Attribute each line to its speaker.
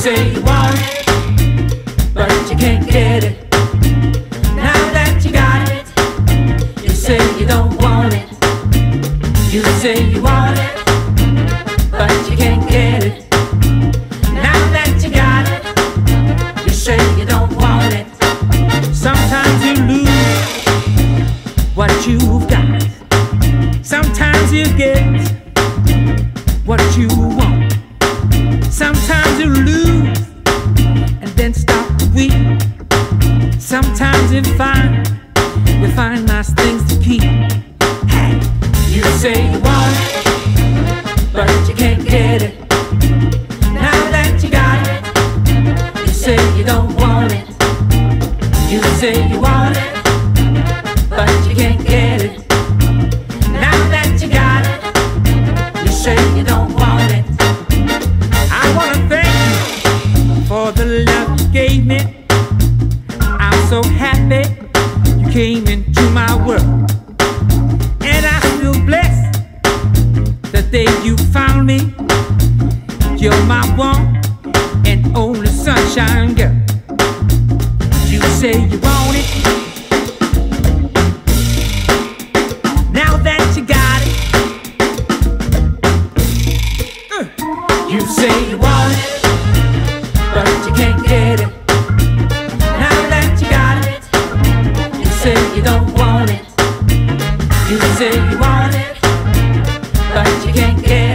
Speaker 1: say you want it, but you can't get it. Now that you got it, you say you don't want it. You say you want it, but you can't get it. Now that you got it, you say you don't want it. Sometimes you lose what you've got. Sometimes you get what you want. Sometimes you lose and then stop to weep. Sometimes you find we find nice things to keep. Hey, you say you want it, but you can't get it. Now that you got it, you say you don't want it. You say you want came into my world. And I feel blessed the day you found me. You're my one and only sunshine girl. You say you want it. Now that you got it. Uh, You say you want it, but you can't get it. Say you want it, but you can't get it.